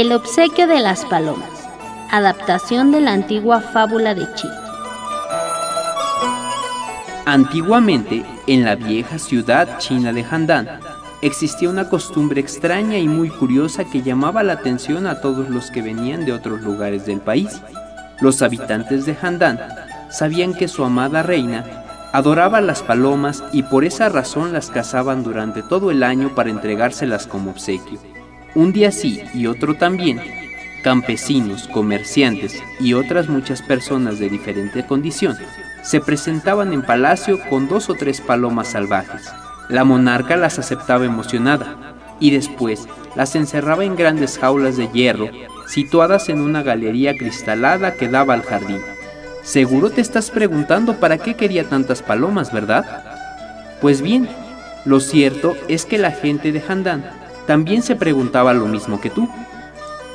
El obsequio de las palomas. Adaptación de la antigua fábula de Chi. Antiguamente, en la vieja ciudad china de Handan, existía una costumbre extraña y muy curiosa que llamaba la atención a todos los que venían de otros lugares del país. Los habitantes de Handan sabían que su amada reina adoraba las palomas y por esa razón las cazaban durante todo el año para entregárselas como obsequio. Un día sí y otro también, campesinos, comerciantes y otras muchas personas de diferente condición se presentaban en palacio con dos o tres palomas salvajes. La monarca las aceptaba emocionada y después las encerraba en grandes jaulas de hierro situadas en una galería cristalada que daba al jardín. Seguro te estás preguntando para qué quería tantas palomas, ¿verdad? Pues bien, lo cierto es que la gente de Handan también se preguntaba lo mismo que tú.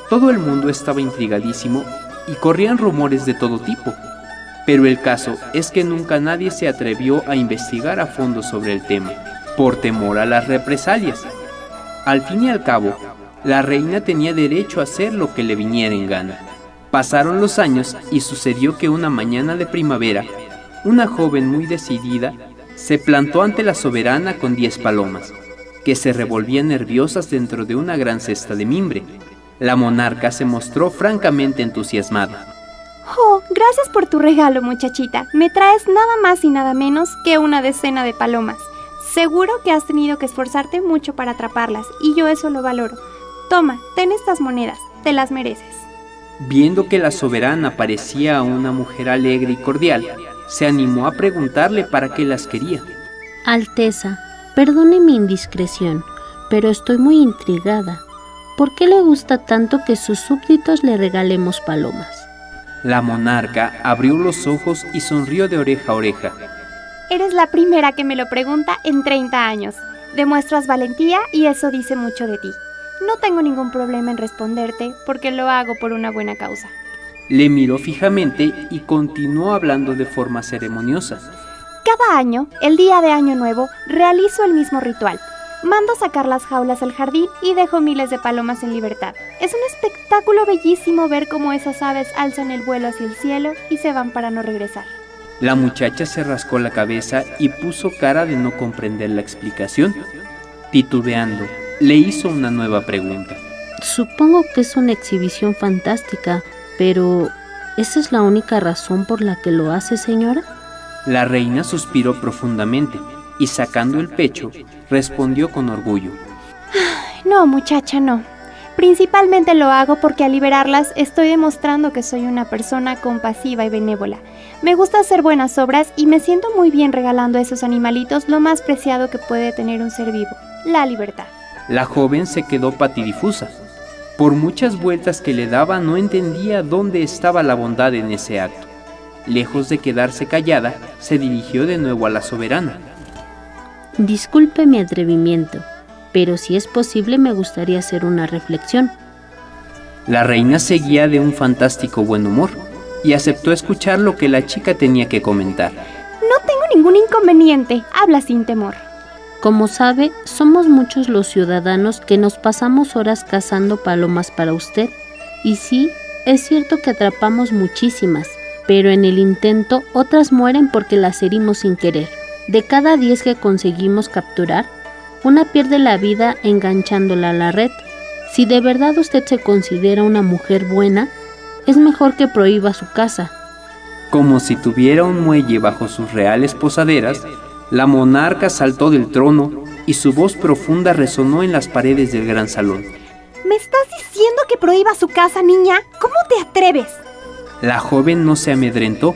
Todo el mundo estaba intrigadísimo y corrían rumores de todo tipo, pero el caso es que nunca nadie se atrevió a investigar a fondo sobre el tema, por temor a las represalias. Al fin y al cabo, la reina tenía derecho a hacer lo que le viniera en gana. Pasaron los años y sucedió que una mañana de primavera, una joven muy decidida se plantó ante la soberana con diez palomas, que se revolvían nerviosas dentro de una gran cesta de mimbre. La monarca se mostró francamente entusiasmada. Oh, gracias por tu regalo, muchachita. Me traes nada más y nada menos que una decena de palomas. Seguro que has tenido que esforzarte mucho para atraparlas, y yo eso lo valoro. Toma, ten estas monedas, te las mereces. Viendo que la soberana parecía una mujer alegre y cordial, se animó a preguntarle para qué las quería. Alteza, perdone mi indiscreción, pero estoy muy intrigada. ¿Por qué le gusta tanto que sus súbditos le regalemos palomas? La monarca abrió los ojos y sonrió de oreja a oreja. Eres la primera que me lo pregunta en 30 años. Demuestras valentía y eso dice mucho de ti. No tengo ningún problema en responderte porque lo hago por una buena causa. Le miró fijamente y continuó hablando de forma ceremoniosa. Cada año, el día de Año Nuevo, realizo el mismo ritual. Mando sacar las jaulas al jardín y dejo miles de palomas en libertad. Es un espectáculo bellísimo ver cómo esas aves alzan el vuelo hacia el cielo y se van para no regresar. La muchacha se rascó la cabeza y puso cara de no comprender la explicación. Titubeando, le hizo una nueva pregunta. Supongo que es una exhibición fantástica, pero ¿esa es la única razón por la que lo hace, señora? La reina suspiró profundamente y sacando el pecho, respondió con orgullo. No, muchacha, no. Principalmente lo hago porque al liberarlas estoy demostrando que soy una persona compasiva y benévola. Me gusta hacer buenas obras y me siento muy bien regalando a esos animalitos lo más preciado que puede tener un ser vivo, la libertad. La joven se quedó patidifusa. Por muchas vueltas que le daba no entendía dónde estaba la bondad en ese acto. Lejos de quedarse callada, se dirigió de nuevo a la soberana. Disculpe mi atrevimiento, pero si es posible me gustaría hacer una reflexión. La reina seguía de un fantástico buen humor y aceptó escuchar lo que la chica tenía que comentar. No tengo ningún inconveniente, habla sin temor. Como sabe, somos muchos los ciudadanos que nos pasamos horas cazando palomas para usted. Y sí, es cierto que atrapamos muchísimas, pero en el intento otras mueren porque las herimos sin querer. De cada 10 que conseguimos capturar, una pierde la vida enganchándola a la red. Si de verdad usted se considera una mujer buena, es mejor que prohíba su caza. Como si tuviera un muelle bajo sus reales posaderas, la monarca saltó del trono y su voz profunda resonó en las paredes del gran salón. ¿Me estás diciendo que prohíba su casa, niña? ¿Cómo te atreves? La joven no se amedrentó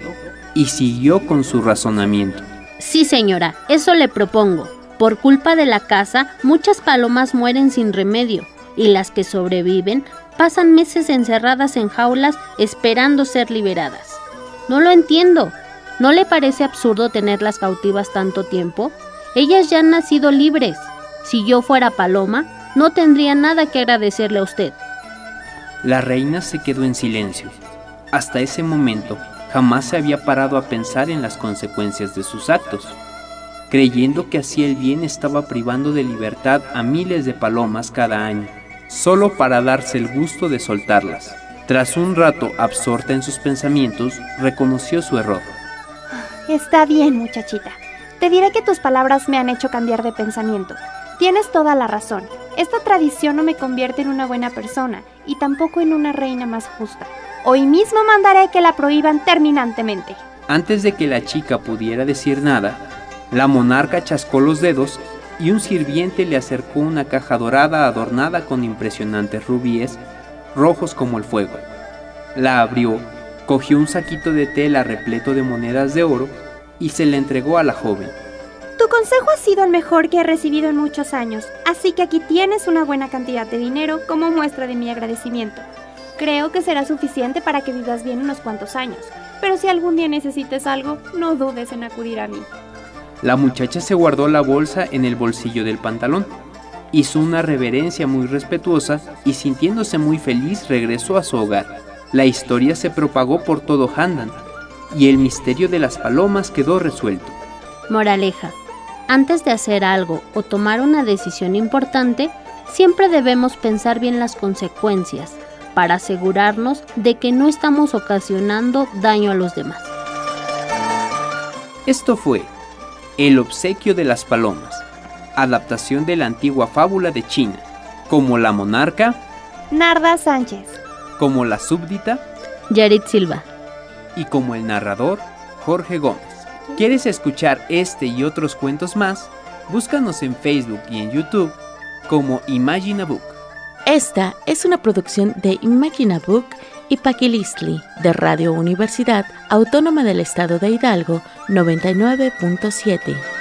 y siguió con su razonamiento. Sí, señora, eso le propongo. Por culpa de la casa, muchas palomas mueren sin remedio, y las que sobreviven pasan meses encerradas en jaulas esperando ser liberadas. No lo entiendo. ¿No le parece absurdo tenerlas cautivas tanto tiempo? Ellas ya han nacido libres. Si yo fuera paloma, no tendría nada que agradecerle a usted. La reina se quedó en silencio. Hasta ese momento jamás se había parado a pensar en las consecuencias de sus actos, creyendo que así el bien estaba privando de libertad a miles de palomas cada año. solo para darse el gusto de soltarlas. Tras un rato absorta en sus pensamientos, reconoció su error. Está bien, muchachita. Te diré que tus palabras me han hecho cambiar de pensamiento. Tienes toda la razón. Esta tradición no me convierte en una buena persona y tampoco en una reina más justa. Hoy mismo mandaré que la prohíban terminantemente. Antes de que la chica pudiera decir nada, la monarca chascó los dedos y un sirviente le acercó una caja dorada adornada con impresionantes rubíes, rojos como el fuego. La abrió, cogió un saquito de tela repleto de monedas de oro y se le entregó a la joven. Tu consejo ha sido el mejor que he recibido en muchos años, así que aquí tienes una buena cantidad de dinero como muestra de mi agradecimiento. Creo que será suficiente para que vivas bien unos cuantos años, pero si algún día necesites algo, no dudes en acudir a mí. La muchacha se guardó la bolsa en el bolsillo del pantalón. Hizo una reverencia muy respetuosa y sintiéndose muy feliz regresó a su hogar. La historia se propagó por todo Handan y el misterio de las palomas quedó resuelto. Moraleja. Antes de hacer algo o tomar una decisión importante, siempre debemos pensar bien las consecuencias para asegurarnos de que no estamos ocasionando daño a los demás. Esto fue El obsequio de las palomas, adaptación de la antigua fábula de China, como la monarca, Narda Sánchez, como la súbdita Yarit Silva y como el narrador, Jorge Gómez. ¿Quieres escuchar este y otros cuentos más? Búscanos en Facebook y en YouTube como Imagine a Book. Esta es una producción de Imagine a Book y Paquilistli de Radio Universidad Autónoma del Estado de Hidalgo 99.7.